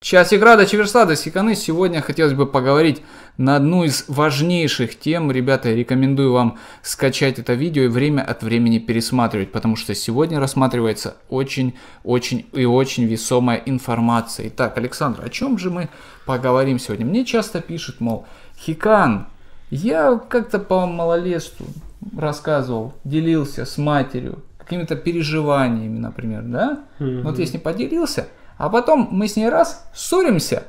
Час игра до Чеверслада Сиканы. Сегодня хотелось бы поговорить на одну из важнейших тем. Ребята, рекомендую вам скачать это видео и время от времени пересматривать, потому что сегодня рассматривается очень-очень и очень весомая информация. Итак, Александр, о чем же мы поговорим сегодня? Мне часто пишут, мол, Хикан, я как-то по малолетству рассказывал, делился с матерью какими-то переживаниями, например, да? Mm-hmm. Вот если не поделился, а потом мы с ней раз ссоримся,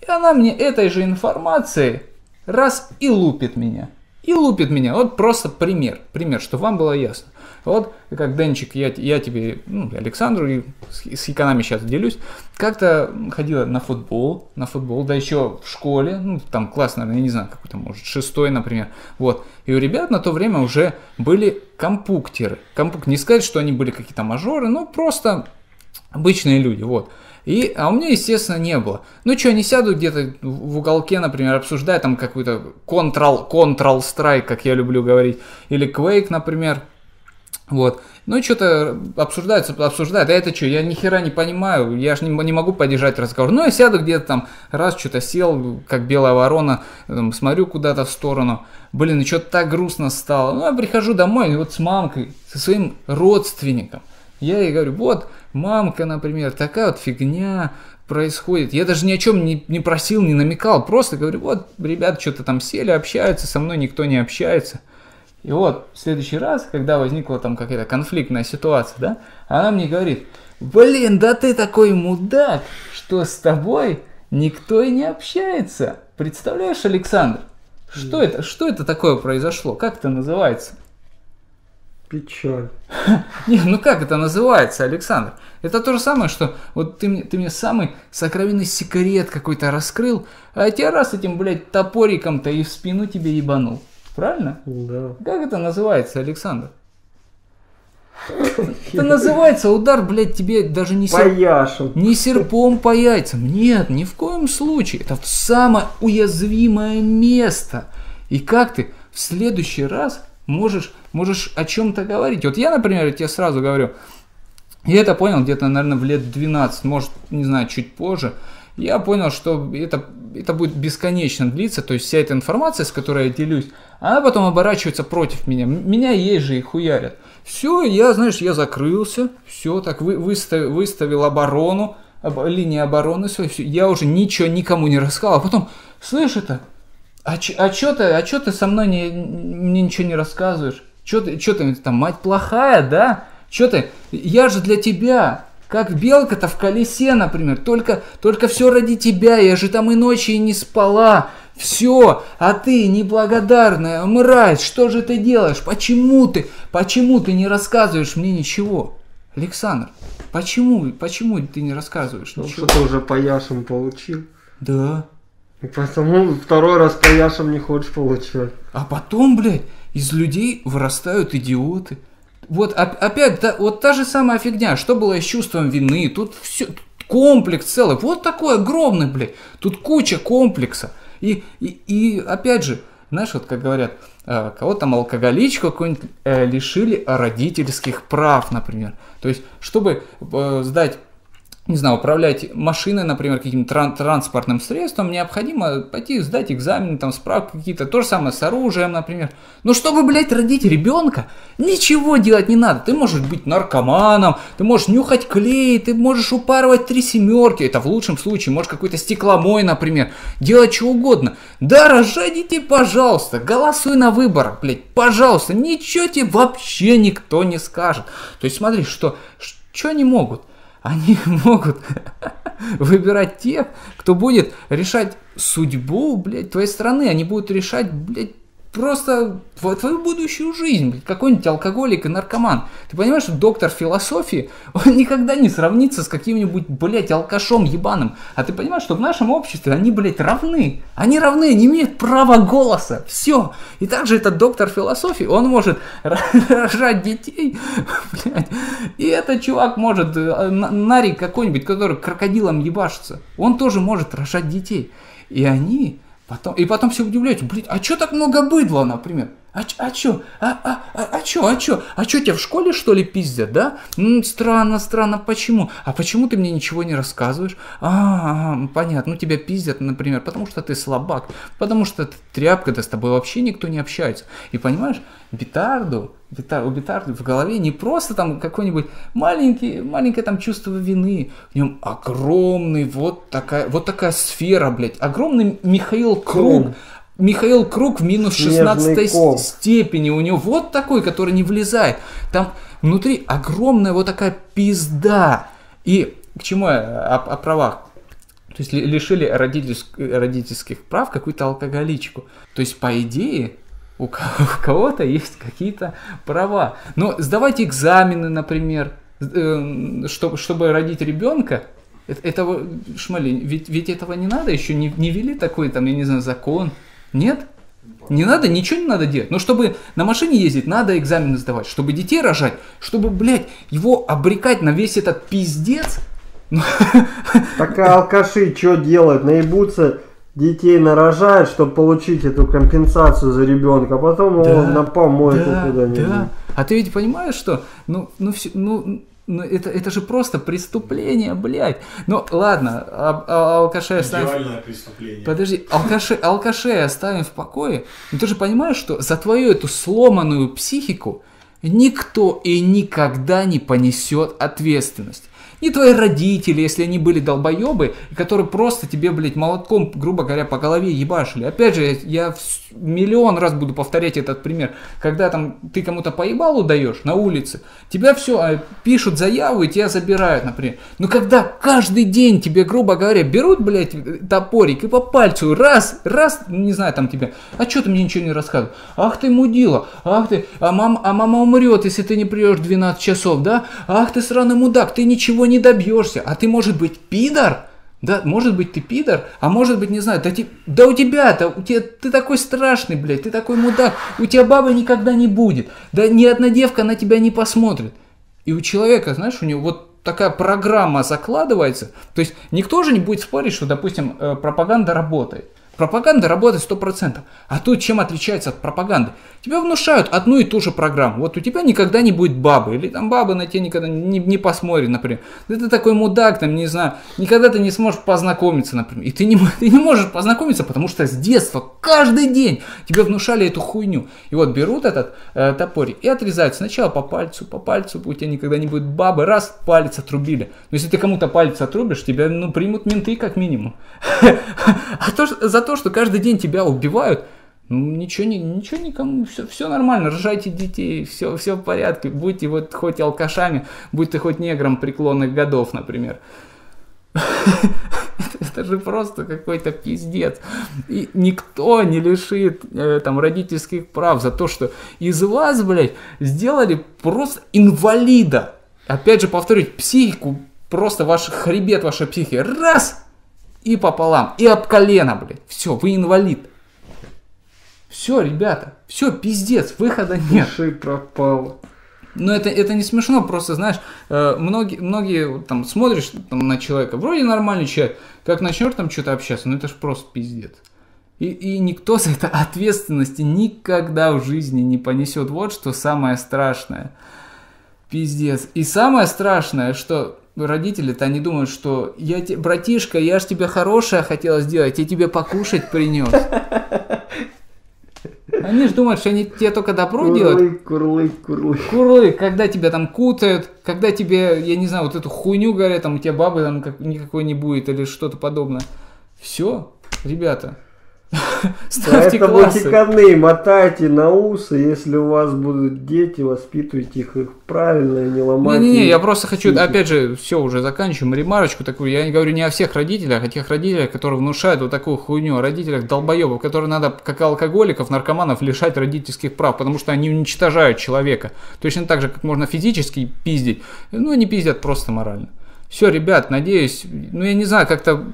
и она мне этой же информацией раз и лупит меня. И лупит меня. Вот просто пример. Пример, что вам было ясно. Вот, как Денчик, я, я тебе, ну, Александру, и с, с Иконами сейчас делюсь, как-то ходила на футбол, на футбол, да еще в школе, ну, там класс, наверное, я не знаю, какой-то, может, шестой, например, вот. И у ребят на то время уже были компуктеры. Компук, не сказать, что они были какие-то мажоры, но просто обычные люди, вот. И, а у меня, естественно, не было. Ну что, они сядут где-то в уголке, например, обсуждая там какой-то Control, Control Strike, как я люблю говорить, или Quake, например. Вот. Ну, что-то обсуждается, обсуждают. А это что, я ни хера не понимаю, я же не, не могу поддержать разговор. Ну, я сяду где-то там, раз что-то сел, как белая ворона, там, смотрю куда-то в сторону. Блин, и что-то так грустно стало. Ну, я прихожу домой, и вот с мамкой, со своим родственником. Я ей говорю, вот, мамка, например, такая вот фигня происходит. Я даже ни о чем не, не просил, не намекал. Просто говорю, вот, ребята что-то там сели, общаются, со мной никто не общается. И вот в следующий раз, когда возникла там какая-то конфликтная ситуация, да, она мне говорит, блин, да ты такой мудак, что с тобой никто и не общается. Представляешь, Александр? Что это, что это такое произошло? Как это называется? Печаль. Не, ну как это называется, Александр? Это то же самое, что вот ты мне, ты мне самый сокровенный секрет какой-то раскрыл, а я тебя раз этим, блядь, топориком-то и в спину тебе ебанул. Правильно? Да. Как это называется, Александр? Это называется удар, блядь, тебе даже не, серп... не серпом по яйцам. Нет, ни в коем случае. Это самое уязвимое место. И как ты в следующий раз можешь, можешь о чем-то говорить. Вот я, например, тебе сразу говорю, я это понял где-то, наверное, в лет 12, может, не знаю, чуть позже. Я понял, что это, это будет бесконечно длиться, то есть вся эта информация, с которой я делюсь, она потом оборачивается против меня. Меня ей же и хуярят. Все, я, знаешь, я закрылся, все, так вы, выставил, выставил оборону, об, линии обороны, все, все, я уже ничего никому не рассказал. А потом, слышь это, а, ч, а ты, а чё ты со мной не, мне ничего не рассказываешь? Чё ты, чё ты там, мать плохая, да? Чё ты, я же для тебя, как белка-то в колесе, например, только, только все ради тебя, я же там и ночи и не спала, все, а ты неблагодарная, мразь, что же ты делаешь? Почему ты, почему ты не рассказываешь мне ничего? Александр, почему, почему ты не рассказываешь ну, ничего? что ты уже по Яшам получил. Да. И поэтому второй раз по Яшам не хочешь получать. А потом, блядь, из людей вырастают идиоты. Вот опять, да, вот та же самая фигня, что было с чувством вины, тут все, комплекс целый, вот такой огромный, блядь, тут куча комплекса. И, и, и опять же, знаешь, вот как говорят, э, кого там алкоголичку какой-нибудь э, лишили родительских прав, например. То есть, чтобы э, сдать не знаю, управлять машиной, например, каким-то тран- транспортным средством, необходимо пойти сдать экзамены, там, справки какие-то. То же самое с оружием, например. Но чтобы, блядь, родить ребенка, ничего делать не надо. Ты можешь быть наркоманом, ты можешь нюхать клей, ты можешь упарывать три семерки. Это в лучшем случае, можешь какой-то стекломой, например. Делать что угодно. Да, рожай детей, пожалуйста. Голосуй на выборах, блядь, пожалуйста. Ничего тебе вообще никто не скажет. То есть смотри, что, что они могут? Они могут выбирать тех, кто будет решать судьбу, блядь, твоей страны. Они будут решать, блядь, просто твою будущую жизнь, какой-нибудь алкоголик и наркоман. Ты понимаешь, что доктор философии, он никогда не сравнится с каким-нибудь, блядь, алкашом ебаным. А ты понимаешь, что в нашем обществе они, блядь, равны. Они равны, они имеют право голоса. Все. И также этот доктор философии, он может рожать детей, блядь. И этот чувак может, э, нарик какой-нибудь, который крокодилом ебашится, он тоже может рожать детей. И они Потом, и потом все удивляются, блин, а что так много быдла, например? А, а чё? А, а, а, а чё? А чё? А чё тебя в школе что ли пиздят, да? М, странно, странно, почему? А почему ты мне ничего не рассказываешь? А, ага, понятно, ну тебя пиздят, например, потому что ты слабак, потому что ты тряпка, да с тобой вообще никто не общается. И понимаешь, битарду, битар, у битарды в голове не просто там какой-нибудь маленький, маленькое там чувство вины, в нем огромный вот такая, вот такая сфера, блядь, огромный Михаил Круг, Ком. Михаил Круг в минус Снежный 16 ком. степени. У него вот такой, который не влезает. Там внутри огромная вот такая пизда. И к чему я о, о правах? То есть ли- лишили родительск- родительских прав какую-то алкоголичку. То есть, по идее, у ко- у кого-то есть какие-то права. Но сдавать экзамены, например, э, чтобы, чтобы родить ребенка, э- этого, шмали, ведь, ведь этого не надо, еще не, не ввели такой, там, я не знаю, закон. Нет? Не надо, ничего не надо делать. Но чтобы на машине ездить, надо экзамены сдавать. Чтобы детей рожать, чтобы, блядь, его обрекать на весь этот пиздец. Ну, Так а алкаши что делают? Наебутся, детей нарожают, чтобы получить эту компенсацию за ребенка, а потом его на помойку да, куда-нибудь. да. А ты ведь понимаешь, что, ну, ну, всё- ну, ну, это, это же просто преступление, блядь. Ну, ладно, а, а алкашей оставим... преступление. Подожди, алкаши, алкашей оставим в покое. Но ты же понимаешь, что за твою эту сломанную психику никто и никогда не понесет ответственность. Не твои родители, если они были долбоебы, которые просто тебе, блядь, молотком, грубо говоря, по голове ебашили. Опять же, я, миллион раз буду повторять этот пример. Когда там ты кому-то поебалу даешь на улице, тебя все пишут заяву и тебя забирают, например. Но когда каждый день тебе, грубо говоря, берут, блядь, топорик и по пальцу раз, раз, не знаю, там тебе, а что ты мне ничего не рассказываешь? Ах ты мудила, ах ты, а, мам, а мама умрет, если ты не придешь в 12 часов, да? Ах ты сраный мудак, ты ничего не добьешься, а ты может быть пидор? Да, может быть ты пидор, а может быть, не знаю, да, ти- да у тебя-то, у тебя, ты такой страшный, блядь, ты такой мудак, у тебя бабы никогда не будет, да ни одна девка на тебя не посмотрит. И у человека, знаешь, у него вот такая программа закладывается, то есть никто же не будет спорить, что, допустим, э, пропаганда работает. Пропаганда работает 100%. А тут чем отличается от пропаганды? Тебя внушают одну и ту же программу. Вот у тебя никогда не будет бабы. Или там баба на тебя никогда не, не посмотрит, например. Да ты такой мудак, там, не знаю. Никогда ты не сможешь познакомиться, например. И ты не, ты не можешь познакомиться, потому что с детства, каждый день тебе внушали эту хуйню. И вот берут этот э, топорик и отрезают сначала по пальцу, по пальцу. У тебя никогда не будет бабы. Раз, палец отрубили. Но если ты кому-то палец отрубишь, тебя ну, примут менты как минимум. А то, за то, что каждый день тебя убивают, ну, ничего, не, ничего никому, все, все нормально, рожайте детей, все, все в порядке, будьте вот хоть алкашами, будь ты хоть негром преклонных годов, например. Это же просто какой-то пиздец. И никто не лишит э, там родительских прав за то, что из вас, блядь, сделали просто инвалида. Опять же, повторюсь, психику, просто ваш хребет вашей психики, раз, и пополам, и об колено, блядь. Все, вы инвалид. Все, ребята, все, пиздец, выхода нет. Пиши пропал. Но это, это не смешно, просто, знаешь, э, многие, многие там смотришь там, на человека, вроде нормальный человек, как начнешь там что-то общаться, ну это ж просто пиздец. И, и никто за это ответственности никогда в жизни не понесет. Вот что самое страшное. Пиздец. И самое страшное, что родители-то они думают, что я те, братишка, я ж тебе хорошее хотела сделать, я тебе покушать принес. Они же думают, что они тебе только добро делают. Курлы, курлы, курлы. Курлы, когда тебя там кутают, когда тебе, я не знаю, вот эту хуйню говорят, там у тебя бабы там как, никакой не будет или что-то подобное. Все, ребята, ставьте Это классы. ватиканы, мотайте на усы, если у вас будут дети, воспитывайте их, их правильно, и не ломайте. Не-не-не, я просто хочу, опять же, все, уже заканчиваем, ремарочку такую. Я не говорю не о всех родителях, а о тех родителях, которые внушают вот такую хуйню, о родителях долбоебов, которые надо, как алкоголиков, наркоманов, лишать родительских прав, потому что они уничтожают человека. Точно так же, как можно физически пиздить, ну, они пиздят просто морально. Все, ребят, надеюсь, ну я не знаю, как-то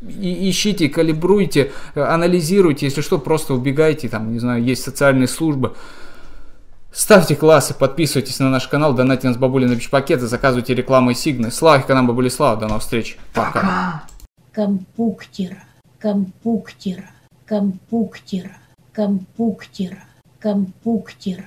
ищите, калибруйте, анализируйте, если что, просто убегайте, там, не знаю, есть социальные службы. Ставьте классы, подписывайтесь на наш канал, донатьте нас бабули на пакеты, заказывайте рекламу и сигны. Слава канал Бабули Слава, до новых встреч. Пока. компуктера, компуктера, компуктера, компуктера, компуктер.